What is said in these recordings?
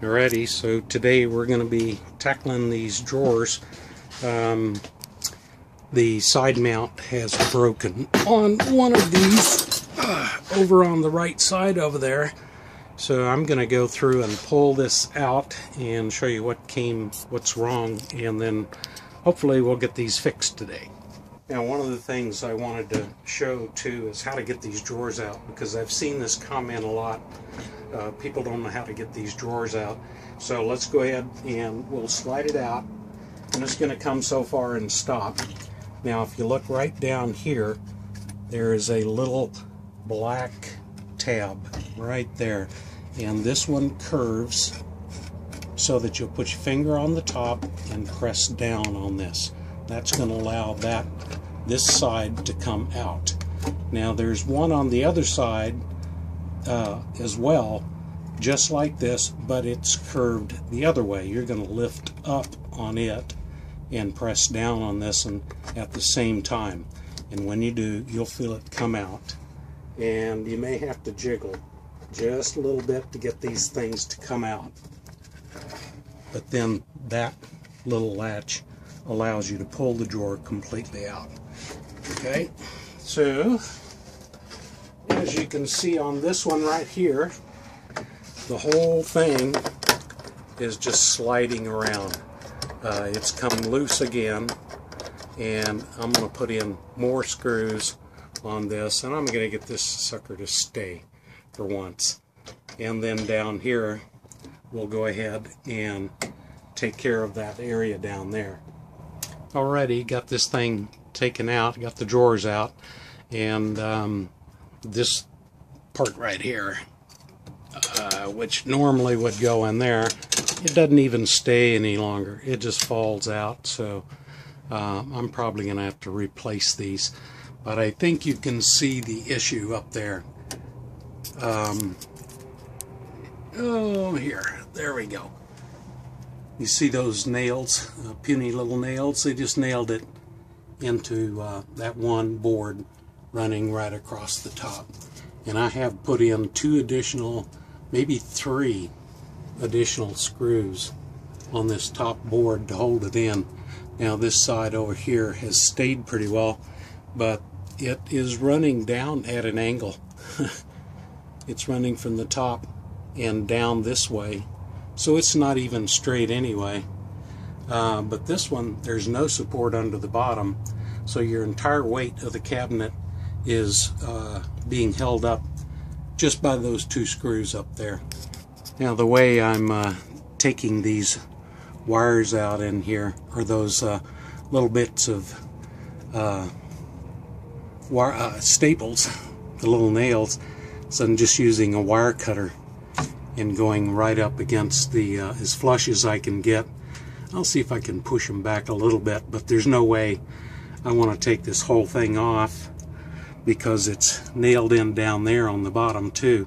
Alrighty, so today we're going to be tackling these drawers. Um, the side mount has broken on one of these uh, over on the right side over there. So I'm going to go through and pull this out and show you what came, what's wrong, and then hopefully we'll get these fixed today. Now one of the things I wanted to show too is how to get these drawers out because I've seen this comment a lot. Uh, people don't know how to get these drawers out. So let's go ahead and we'll slide it out and it's going to come so far and stop. Now if you look right down here there is a little black tab right there and this one curves so that you'll put your finger on the top and press down on this. That's going to allow that this side to come out. Now there's one on the other side uh, as well, just like this, but it's curved the other way. You're going to lift up on it and press down on this and at the same time. And when you do, you'll feel it come out. And you may have to jiggle just a little bit to get these things to come out. But then that little latch allows you to pull the drawer completely out. Okay, so as you can see on this one right here, the whole thing is just sliding around. Uh, it's come loose again and I'm going to put in more screws on this and I'm going to get this sucker to stay for once. And then down here we'll go ahead and take care of that area down there. Already got this thing taken out, got the drawers out, and um, this part right here, uh, which normally would go in there, it doesn't even stay any longer. It just falls out, so uh, I'm probably going to have to replace these. But I think you can see the issue up there. Um, oh, here. There we go. You see those nails, uh, puny little nails? They just nailed it into uh, that one board running right across the top. And I have put in two additional, maybe three additional screws on this top board to hold it in. Now this side over here has stayed pretty well, but it is running down at an angle. it's running from the top and down this way, so it's not even straight anyway. Uh, but this one, there's no support under the bottom, so your entire weight of the cabinet is uh, being held up just by those two screws up there. Now the way I'm uh, taking these wires out in here are those uh, little bits of uh, wire, uh, staples, the little nails. So I'm just using a wire cutter and going right up against the uh, as flush as I can get. I'll see if I can push them back a little bit, but there's no way I want to take this whole thing off because it's nailed in down there on the bottom too.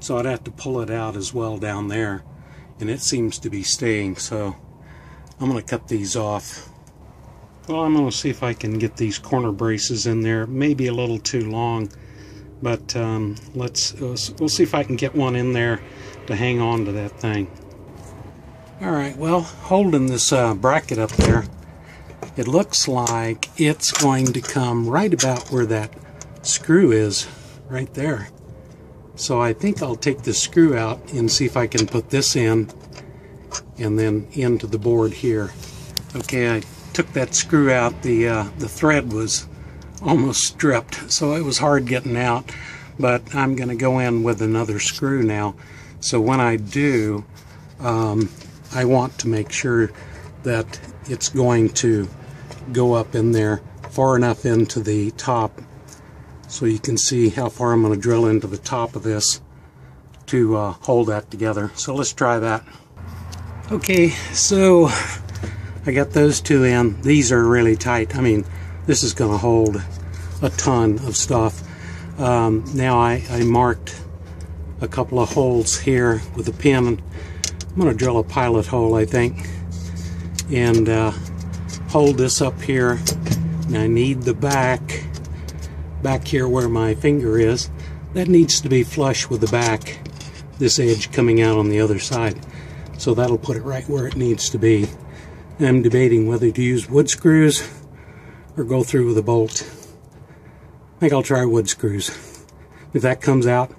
So I'd have to pull it out as well down there. And it seems to be staying, so I'm going to cut these off. Well, I'm going to see if I can get these corner braces in there. Maybe a little too long, but um, let's uh, we'll see if I can get one in there to hang on to that thing. All right, well, holding this uh, bracket up there, it looks like it's going to come right about where that screw is, right there. So I think I'll take this screw out and see if I can put this in and then into the board here. Okay, I took that screw out. The, uh, the thread was almost stripped, so it was hard getting out. But I'm going to go in with another screw now. So when I do, um, I want to make sure that it's going to go up in there far enough into the top so you can see how far I'm going to drill into the top of this to uh, hold that together. So let's try that. Okay, so I got those two in. These are really tight. I mean, this is going to hold a ton of stuff. Um, now I, I marked a couple of holes here with a pin I'm going to drill a pilot hole, I think, and uh, hold this up here. And I need the back, back here where my finger is. That needs to be flush with the back this edge coming out on the other side. So that'll put it right where it needs to be. I'm debating whether to use wood screws or go through with a bolt. I think I'll try wood screws. If that comes out,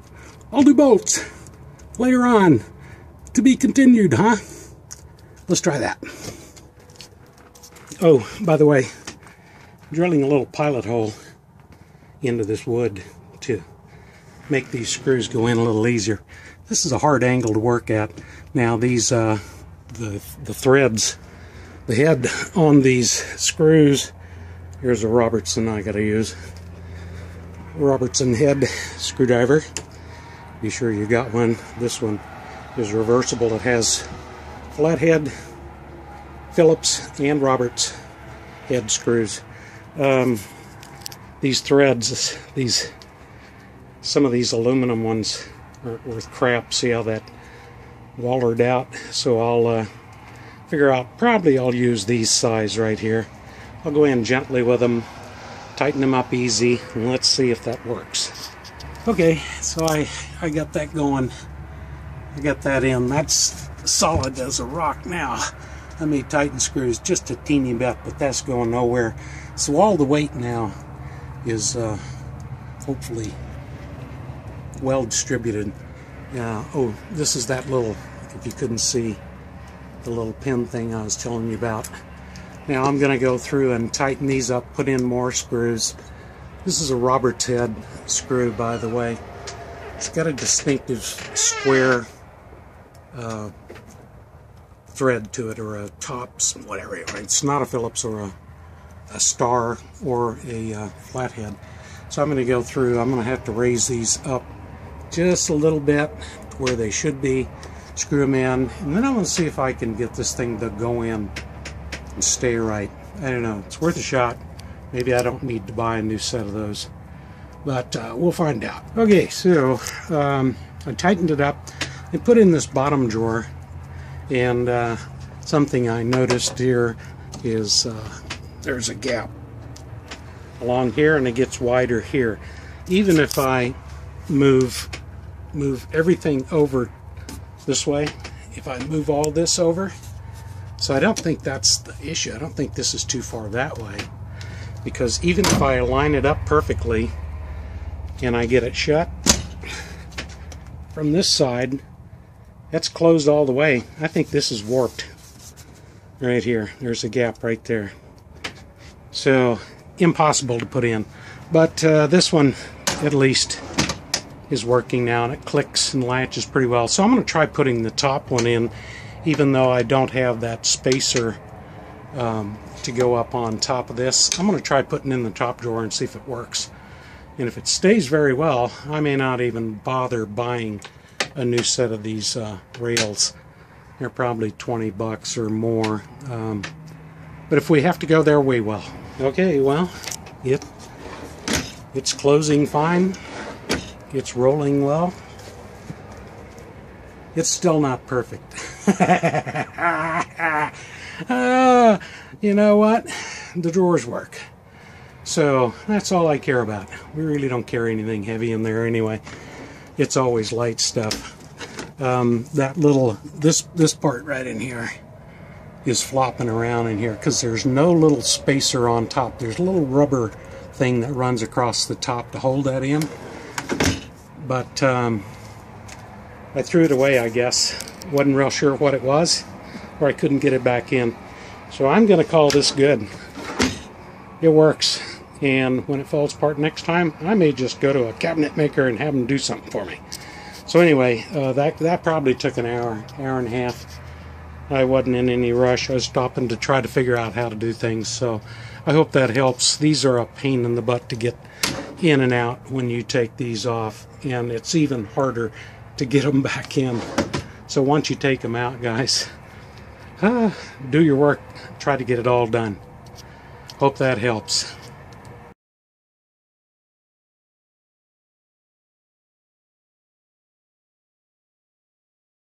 I'll do bolts later on. To be continued, huh? Let's try that. Oh, by the way, drilling a little pilot hole into this wood to make these screws go in a little easier. This is a hard angle to work at. Now these, uh, the, the threads, the head on these screws, here's a Robertson I gotta use. Robertson head screwdriver. Be sure you got one. This one is reversible. It has flathead, Phillips, and Roberts head screws. Um, these threads, these some of these aluminum ones aren't worth crap. See how that wallered out? So I'll uh, figure out, probably I'll use these size right here. I'll go in gently with them, tighten them up easy, and let's see if that works. Okay, so I, I got that going. I got that in. That's solid as a rock now. I may tighten screws just a teeny bit, but that's going nowhere. So all the weight now is uh, hopefully well distributed. Yeah. Oh, this is that little, if you couldn't see, the little pin thing I was telling you about. Now I'm going to go through and tighten these up, put in more screws. This is a Roberts head screw, by the way. It's got a distinctive square uh, thread to it, or a tops, whatever. It's not a Phillips or a, a star or a uh, flathead. So I'm going to go through, I'm going to have to raise these up just a little bit where they should be, screw them in, and then I'm going to see if I can get this thing to go in and stay right. I don't know, it's worth a shot. Maybe I don't need to buy a new set of those, but uh, we'll find out. Okay, so um, I tightened it up. I put in this bottom drawer, and uh, something I noticed here is uh, there's a gap. Along here, and it gets wider here. Even if I move move everything over this way if I move all this over so I don't think that's the issue. I don't think this is too far that way. Because even if I line it up perfectly and I get it shut from this side that's closed all the way. I think this is warped right here. There's a gap right there so impossible to put in but uh, this one at least is working now and it clicks and latches pretty well. So I'm going to try putting the top one in even though I don't have that spacer um, to go up on top of this. I'm going to try putting in the top drawer and see if it works. And if it stays very well, I may not even bother buying a new set of these uh, rails. They're probably 20 bucks or more. Um, but if we have to go there, we will. Okay, well, it, it's closing fine. It's rolling well. It's still not perfect. uh, you know what? The drawers work. So that's all I care about. We really don't carry anything heavy in there anyway. It's always light stuff. Um, that little, this, this part right in here is flopping around in here because there's no little spacer on top. There's a little rubber thing that runs across the top to hold that in. But um, I threw it away I guess. Wasn't real sure what it was or I couldn't get it back in. So I'm gonna call this good. It works and when it falls apart next time I may just go to a cabinet maker and have them do something for me. So anyway uh, that that probably took an hour hour and a half I wasn't in any rush. I was stopping to try to figure out how to do things. So I hope that helps. These are a pain in the butt to get in and out when you take these off and it's even harder to get them back in. So once you take them out guys uh, do your work. Try to get it all done. Hope that helps